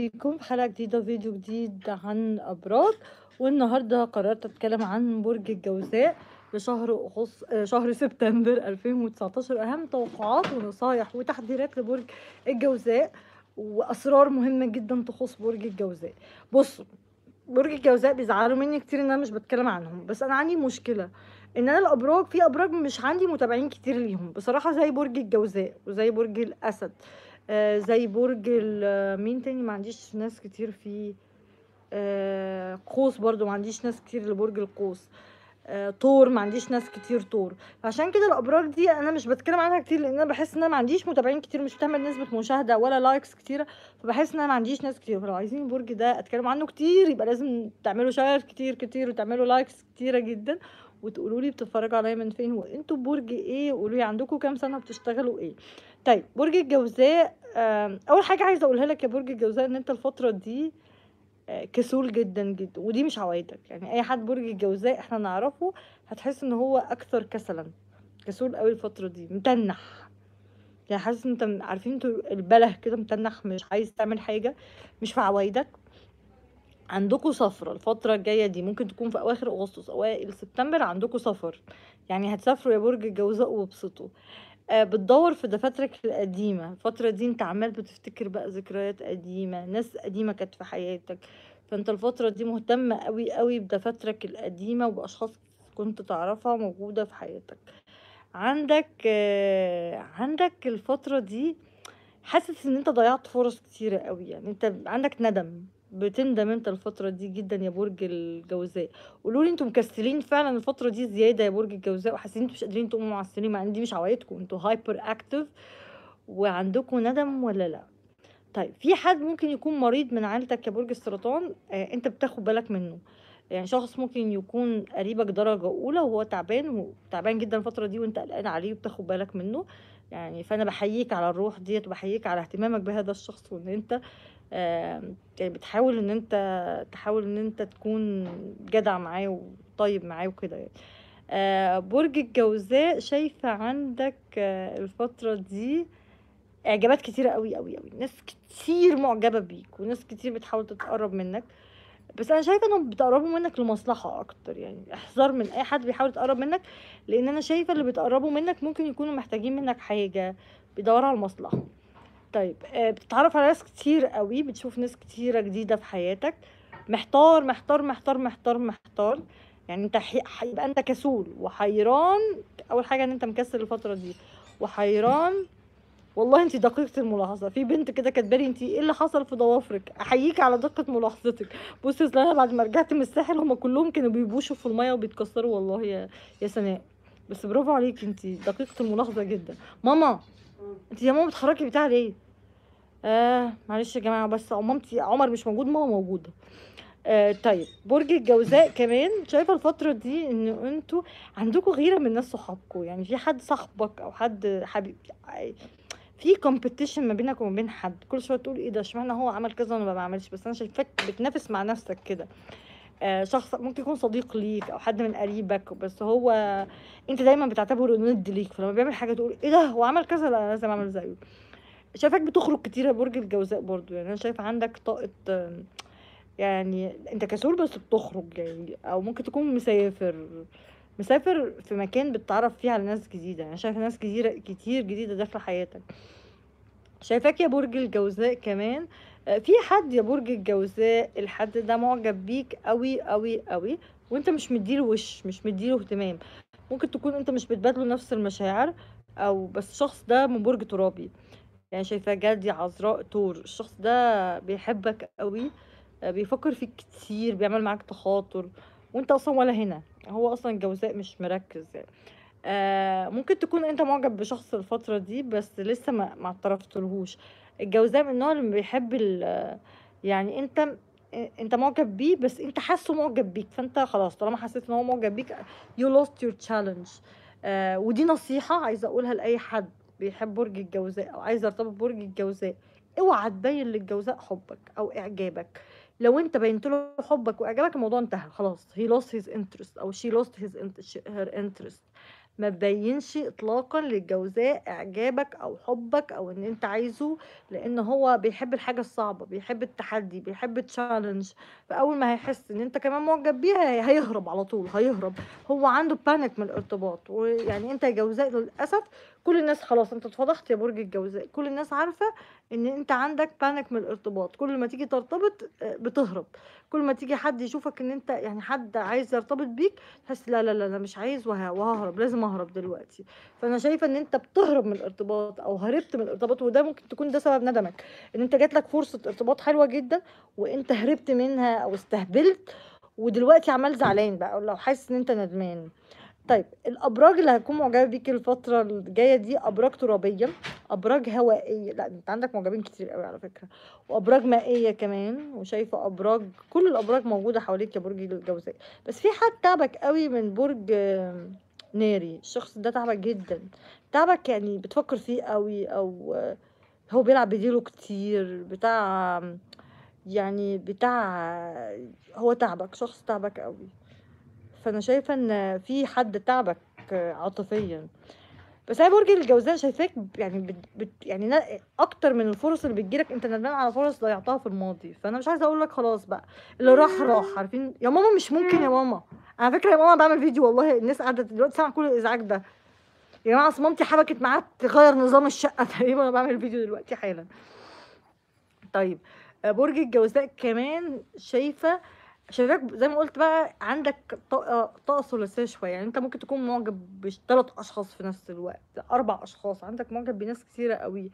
بيكم في حلقة جديدة فيديو جديد عن أبراج. والنهاردة قررت أتكلم عن برج الجوزاء لشهر أغسطس آه، شهر سبتمبر 2019 أهم توقعات ونصايح وتحذيرات لبرج الجوزاء وأسرار مهمة جدا تخص برج الجوزاء. بصوا برج الجوزاء بيزعلوا مني كتير إن أنا مش بتكلم عنهم بس أنا عندي مشكلة إن أنا الأبراج في أبراج مش عندي متابعين كتير ليهم. بصراحة زي برج الجوزاء وزي برج الأسد. آه زي برج ال- مين تاني؟ ما عنديش ناس كتير فيه. آه قوس برضو ما عنديش ناس كتير لبرج القوس. آه تور ما عنديش ناس كتير تور عشان كده الأبراج دي أنا مش بتكلم عنها كتير لأن أنا بحس إن أنا ما عنديش متابعين كتير مش بتعمل نسبة مشاهدة ولا likes كتيرة فبحس إن أنا ما عنديش ناس كتير. فلو عايزين البرج ده أتكلم عنه كتير يبقى لازم تعملوا share كتير كتير وتعملوا likes كتيرة جدا. وتقولوا لي بتتفرجوا عليا من فين وانتوا برج إيه وقولوا لي عندكم كام سنة بتشتغلوا إيه. طيب برج الجوزاء أول حاجة عايزة أقولها لك يا برج الجوزاء إن أنت الفترة دي آه، كسول جدا جدا ودي مش عوايدك. يعني أي حد برج الجوزاء إحنا نعرفه هتحس إن هو أكثر كسلا. كسول قوي الفترة دي متنح. يعني حاسس إن أنت عارفين أنتوا البله كده متنح مش عايز تعمل حاجة مش في عوايدك. عندكم سفرة الفترة الجاية دي ممكن تكون في أواخر أغسطس أوائل سبتمبر عندكم سفر. يعني هتسافروا يا برج الجوزاء وابسطوا. آه بتدور في دفاترك القديمة. الفترة دي انت عمال بتفتكر بقى ذكريات قديمة ناس قديمة كانت في حياتك. فانت الفترة دي مهتم قوي قوي بدفاترك القديمة وبأشخاص كنت تعرفها موجودة في حياتك. عندك آه عندك الفترة دي حاسس إن انت ضيعت فرص كتيرة قوي. يعني انت عندك ندم. بتندم انت الفترة دي جدا يا برج الجوزاء. قولوا لي أنتوا مكسلين فعلا الفترة دي زيادة يا برج الجوزاء وحاسين أنتوا مش قادرين تقوموا من السرير مع ان دي مش عوايدكم أنتوا hyper active وعندكم ندم ولا لا؟ طيب في حد ممكن يكون مريض من عيلتك يا برج السرطان؟ آه انت بتاخد بالك منه. يعني شخص ممكن يكون قريبك درجة أولى وهو تعبان وتعبان جدا الفترة دي وانت قلقان عليه وبتاخد بالك منه. يعني فأنا بحييك على الروح ديت وبحييك على اهتمامك بهذا الشخص وإن انت آه يعني بتحاول إن أنت تحاول إن أنت تكون جدع معاه وطيب معاه وكده يعني. آه برج الجوزاء شايفة عندك آه الفترة دي إعجابات كتيرة قوي قوي قوي ناس كتير معجبة بيك وناس كتير بتحاول تتقرب منك. بس أنا شايفة إنهم بتقربوا منك لمصلحة أكتر يعني احذر من أي حد بيحاول يتقرب منك. لأن أنا شايفة اللي بيتقربوا منك ممكن يكونوا محتاجين منك حاجة بيدوروا على المصلحه طيب آه، بتتعرف على ناس كتير قوي بتشوف ناس كتيرة جديدة في حياتك. محتار محتار محتار محتار محتار. يعني انت هيبقى انت كسول وحيران. أول حاجة إن انت مكسل الفترة دي. وحيران. والله انت دقيقة الملاحظة. في بنت كده كاتبالي انت إيه اللي حصل في ضوافرك؟ أحييك على دقة ملاحظتك. بصي أنا بعد ما رجعت من الساحل هما كلهم كانوا بيبوشوا في المية وبيتكسروا. والله يا يا سناء بس برافو عليك انت دقيقة الملاحظة جدا. ماما! انت يا ماما بتخرجي بتاع ليه آه معلش يا جماعة بس مامتي عمر مش موجود ماما موجودة. آه طيب برج الجوزاء كمان شايفة الفترة دي إن أنتوا عندكم غيرة من ناس صحابكم يعني في حد صاحبك أو حد حبيب في كومبيتيشن ما بينك وما بين حد؟ كل شوية تقول إيه ده اشمعنى هو عمل كذا وأنا ما بعملش؟ بس أنا شايفاك بتنافس مع نفسك كده. شخص ممكن يكون صديق ليك أو حد من قريبك بس هو أنت دايما بتعتبره ند ليك فلما بيعمل حاجة تقول إيه ده؟ هو عمل كذا؟ لا أنا لازم أعمل زيه. شايفاك بتخرج كتير يا برج الجوزاء برضو يعني أنا شايفه عندك طاقة يعني أنت كسول بس بتخرج يعني أو ممكن تكون مسافر مسافر في مكان بتتعرف فيه على ناس جديدة يعني شايفة ناس كتير كتير جديدة داخلة حياتك. شايفاك يا برج الجوزاء كمان. آه، في حد يا برج الجوزاء الحد ده معجب بيك قوي قوي قوي وأنت مش مديله وش مش مديله اهتمام. ممكن تكون أنت مش بتبادله نفس المشاعر أو بس الشخص ده من برج ترابي. يعني شايفاه جدي عذراء تور الشخص ده بيحبك قوي آه، بيفكر فيك كتير بيعمل معاك تخاطر. وأنت أصلا ولا هنا. هو أصلا الجوزاء مش مركز. يعني آه ممكن تكون انت معجب بشخص الفترة دي بس لسه ما ما اعترفتلهوش. الجوزاء من النوع اللي بيحب يعني انت انت معجب بيه بس انت حاسه معجب بيك فانت خلاص طالما حسيت ان هو معجب بيك lost your challenge. آه ودي نصيحة عايزة أقولها لأي حد بيحب برج الجوزاء أو عايز يرتبط ببرج الجوزاء. اوعى تبين للجوزاء حبك أو إعجابك. لو انت بينت له حبك وإعجابك الموضوع انتهى خلاص. He lost his interest أو she lost his her interest. ما تبينش اطلاقا للجوزاء إعجابك أو حبك أو إن أنت عايزه لأن هو بيحب الحاجة الصعبة بيحب التحدي بيحب ال challenge فأول ما هيحس إن أنت كمان معجب بيها هي- هيهرب على طول هيهرب. هو عنده panic من الارتباط ويعني أنت يا جوزاء للأسف كل الناس خلاص أنت اتفضحت يا برج الجوزاء. كل الناس عارفة إن أنت عندك panic من الارتباط. كل ما تيجي ترتبط آه، بتهرب. كل ما تيجي حد يشوفك إن أنت يعني حد عايز يرتبط بيك تحس لا لا لا أنا مش عايز وه- وههرب لازم أهرب دلوقتي. فأنا شايفة إن أنت بتهرب من الارتباط أو هربت من الارتباط وده ممكن تكون ده سبب ندمك. إن أنت جات لك فرصة ارتباط حلوة جدا وأنت هربت منها أو استهبلت ودلوقتي عمال زعلان بقى لو حاسس إن أنت ندمان. طيب الأبراج اللي هتكون معجبة بيك الفترة الجاية دي أبراج ترابية أبراج هوائية. لأ أنت عندك معجبين كتير قوي على فكرة. وأبراج مائية كمان وشايفة أبراج كل الأبراج موجودة حواليك يا برج الجوزاء بس في حد تعبك قوي من برج ناري. الشخص ده تعبك جدا. تعبك يعني بتفكر فيه قوي أو هو بيلعب بديله كتير. بتاع يعني بتاع هو تعبك شخص تعبك قوي. فأنا شايفة إن في حد تعبك عاطفيا. بس أنا برج الجوزاء شايفاك يعني بت بت يعني أكتر من الفرص اللي بتجيلك أنت ندمان على فرص ضيعتها في الماضي. فأنا مش عايزة أقول لك خلاص بقى. اللي راح راح. عارفين؟ يا ماما مش ممكن يا ماما. على فكرة يا ماما بعمل فيديو والله. الناس قاعدة دلوقتي سامعة كل الإزعاج ده. يا جماعة أصل مامتي حبكت معاها تغير نظام الشقة. تقريبا أنا بعمل فيديو دلوقتي حالا. طيب برج الجوزاء كمان شايفة شايفاك زي ما قلت بقى عندك طاقه طاقة ثلاثية شوية. يعني انت ممكن تكون معجب بثلاث أشخاص في نفس الوقت أربع أشخاص. عندك معجب بناس كتيرة قوي.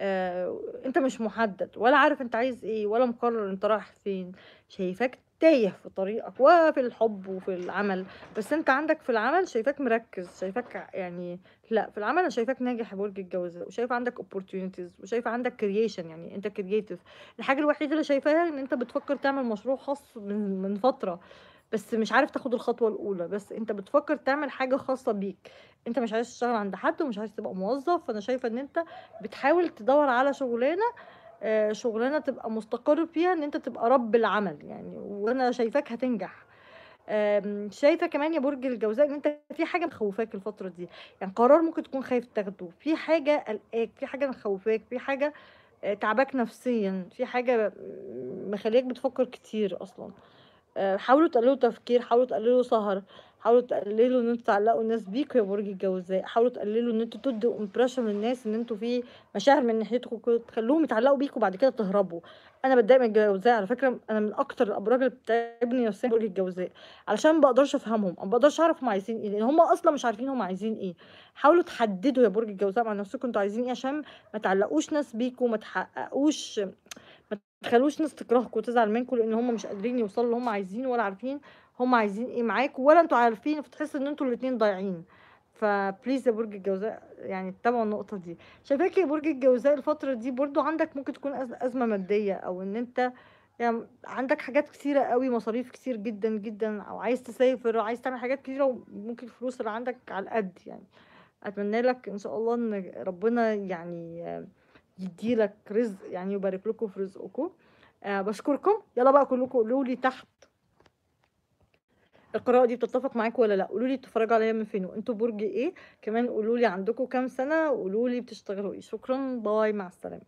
آه، انت مش محدد ولا عارف انت عايز إيه ولا مقرر انت رايح فين. شايفاك تايه في طريقك وفي الحب وفي العمل. بس أنت عندك في العمل شايفاك مركز شايفاك يعني لأ في العمل أنا شايفاك ناجح برج الجوزاء وشايفه عندك opportunities وشايفه عندك creation يعني أنت creative الحاجة الوحيدة اللي شايفاها إن أنت بتفكر تعمل مشروع خاص من من فترة بس مش عارف تاخد الخطوة الأولى. بس أنت بتفكر تعمل حاجة خاصة بيك. أنت مش عايز تشتغل عند حد ومش عايز تبقى موظف. فأنا شايفة إن أنت بتحاول تدور على شغلانة شغلانة تبقى مستقر فيها إن أنت تبقى رب العمل يعني وأنا شايفاك هتنجح. شايفة كمان يا برج الجوزاء إن أنت في حاجة مخوفاك الفترة دي يعني قرار ممكن تكون خايف تاخده في حاجة قلقاك في حاجة مخوفاك في حاجة آه، تعباك نفسيا في حاجة م- مخليك بتفكر كتير أصلا. آه، حاولوا تقللوا تفكير حاولوا تقللوا سهر. حاولوا تقللوا إن أنتوا تعلقوا الناس بيكوا يا برج الجوزاء. حاولوا تقللوا إن أنتوا تدوا امبريشن للناس إن أنتوا في مشاعر من ناحيتكم تخلوهم يتعلقوا بيكوا بعد كده تهربوا. أنا بتضايق من الجوزاء على فكرة أنا من أكتر الأبراج اللي بتتعبني نفسيا برج الجوزاء. علشان ما بقدرش أفهمهم ما بقدرش أعرف هم عايزين إيه لأن هم أصلا مش عارفين هم عايزين إيه. حاولوا تحددوا يا برج الجوزاء مع نفسكم أنتوا عايزين إيه عشان ما تعلقوش ناس بيكوا ما تحققوش ما تخلوش ناس تكرهكم وتزعل منكم لأن هم مش قادرين يوصلوا اللي هم عايزينه ولا عارفين. هم عايزين إيه معاكم ولا أنتوا عارفين فتحس ان أنتوا الاتنين ضايعين. فبليز يا برج الجوزاء يعني اتبعوا النقطة دي. شايفاك يا برج الجوزاء الفترة دي برضو عندك ممكن تكون أزمة مادية أو إن أنت يعني عندك حاجات كتيرة قوي مصاريف كتير جدا جدا أو عايز تسافر أو عايز تعمل حاجات كتيرة وممكن الفلوس اللي عندك على القد يعني. أتمنى لك إن شاء الله إن ربنا يعني يديلك رزق يعني يبارك لكم في رزقكم. آه بشكركم. يلا بقى كلكم قولوا لي تحت. القراءة دي بتتفق معاكم ولا لأ؟ قولوا لي بتتفرجوا عليا من فين؟ وانتوا برج إيه؟ كمان قولوا لي عندكم كام سنة؟ وقولوا لي بتشتغلوا إيه؟ شكرا. باي مع السلامة.